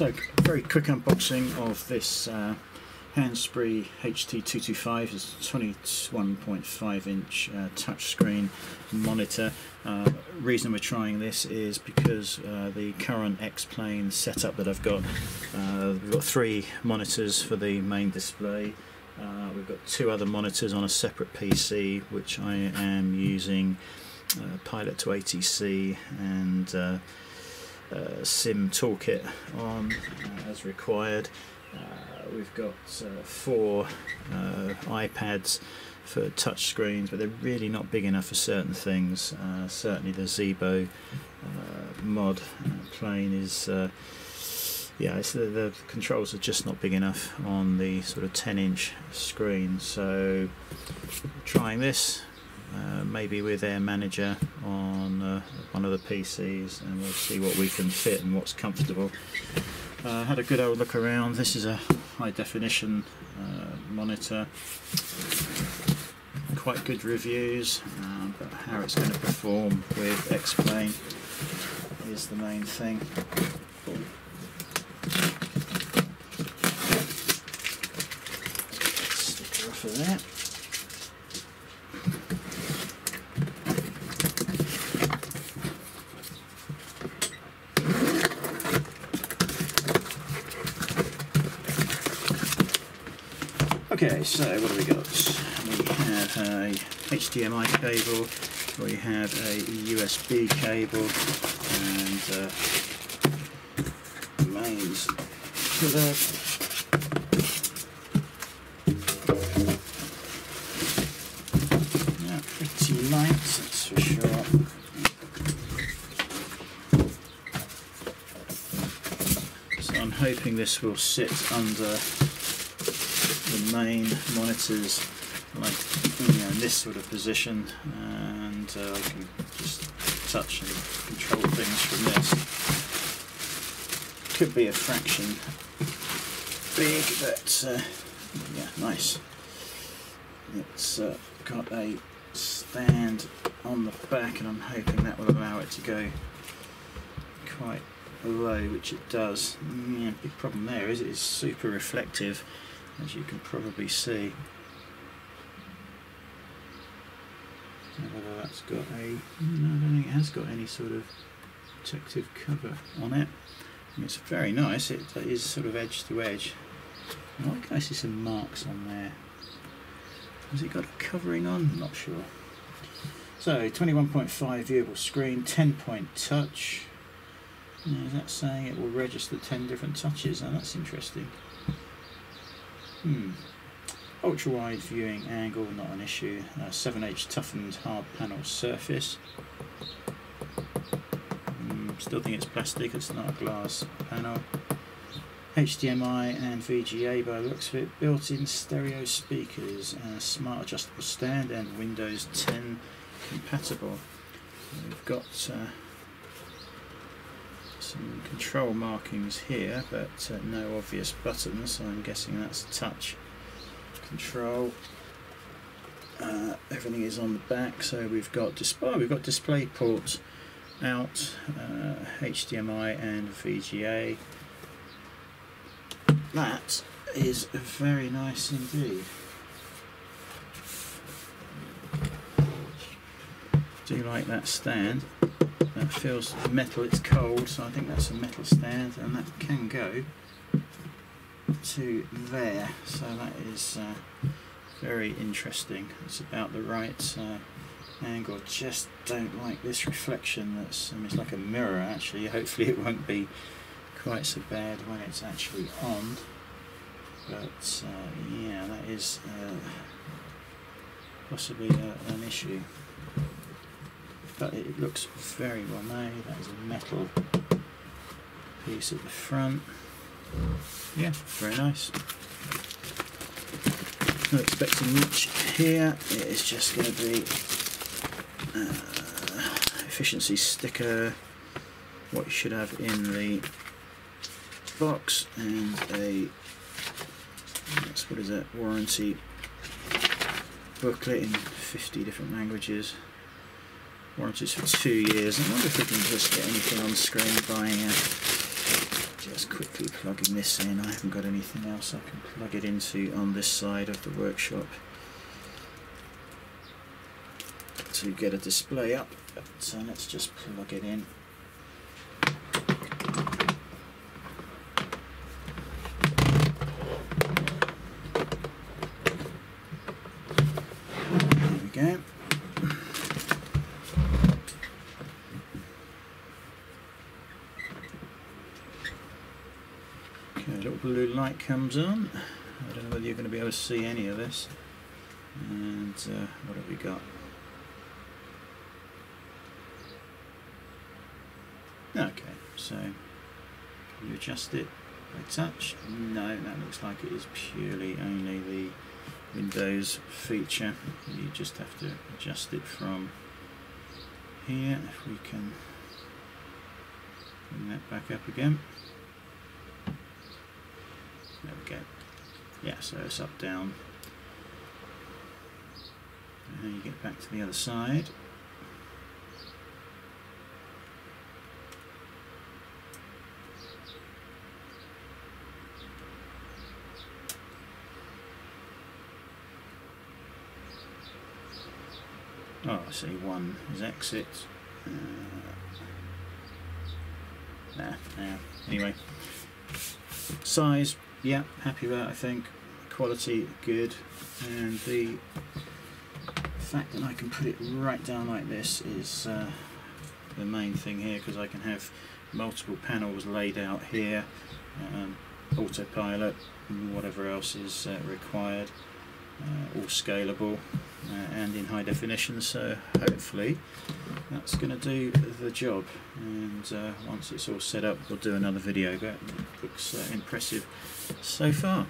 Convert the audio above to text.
So, very quick unboxing of this uh, Hannspree HT225 is 21.5 inch uh, touchscreen monitor. Uh, reason we're trying this is because uh, the current X-Plane setup that I've got, uh, we've got three monitors for the main display. Uh, we've got two other monitors on a separate PC which I am using uh, Pilot to ATC and uh, sim toolkit on uh, as required. Uh, we've got uh, four uh, iPads for touch screens, but they're really not big enough for certain things. Certainly, the Zibo mod plane is. yeah, the, the controls are just not big enough on the sort of 10 inch screen. So, trying this, uh, maybe with Air Manager on uh, one of the PCs and we'll see what we can fit and what's comfortable. Uh, had a good old look around. This is a high definition uh, monitor. Quite good reviews, uh, but how it's going to perform with X-Plane is the main thing. Sticker off of that. Okay, so what have we got? We have a HDMI cable, we have a USB cable, and uh, mains for yeah, pretty light, that's for sure. So I'm hoping this will sit under the main monitors like you know, in this sort of position and uh, I can just touch and control things from this. Could be a fraction big but uh, yeah nice. It's uh, got a stand on the back and I'm hoping that will allow it to go quite low which it does. Yeah, big problem there is it is super reflective as you can probably see. whether that's got a, no, I don't think it has got any sort of protective cover on it. And it's very nice, it is sort of edge to edge. Why can I see some marks on there? Has it got a covering on? I'm Not sure. So 21.5 viewable screen, 10 point touch. is that saying it will register 10 different touches? Now that's interesting. Hmm. Ultra wide viewing angle, not an issue. Uh, 7H toughened hard panel surface. Mm, still think it's plastic, it's not a glass panel. HDMI and VGA by the looks of it. Built in stereo speakers, uh, smart adjustable stand, and Windows 10 compatible. We've got uh, some control markings here but uh, no obvious buttons so I'm guessing that's touch control. Uh, everything is on the back so we've got display we've got display ports out uh, HDMI and VGA that is very nice indeed. Do you like that stand that feels metal, it's cold, so I think that's a metal stand, and that can go to there. So that is uh, very interesting. It's about the right uh, angle. Just don't like this reflection. That's um, it's like a mirror actually. Hopefully it won't be quite so bad when it's actually on. But uh, yeah, that is uh, possibly uh, an issue but it looks very well made. That is a metal piece at the front. Yeah, very nice. Not expecting much here. It is just going to be uh, efficiency sticker, what you should have in the box, and a what is that warranty booklet in 50 different languages warranties for two years. I wonder if we can just get anything on screen by uh, just just quickly plugging this in. I haven't got anything else I can plug it into on this side of the workshop to get a display up. So let's just plug it in. There we go. Okay, a little blue light comes on. I don't know whether you're going to be able to see any of this. And uh, what have we got? Okay, so can you adjust it by touch? No, that looks like it is purely only the Windows feature. You just have to adjust it from here. If we can bring that back up again. There we go. Yeah, so it's up, down. And you get back to the other side. Oh, I see one is exit. Uh, nah, nah. Anyway, size, yeah, happy with that I think. Quality, good. And the fact that I can put it right down like this is uh, the main thing here because I can have multiple panels laid out here, um, autopilot, whatever else is uh, required, uh, all scalable uh, and in high definition so hopefully that's going to do the job and uh, once it's all set up we'll do another video but it looks uh, impressive so far.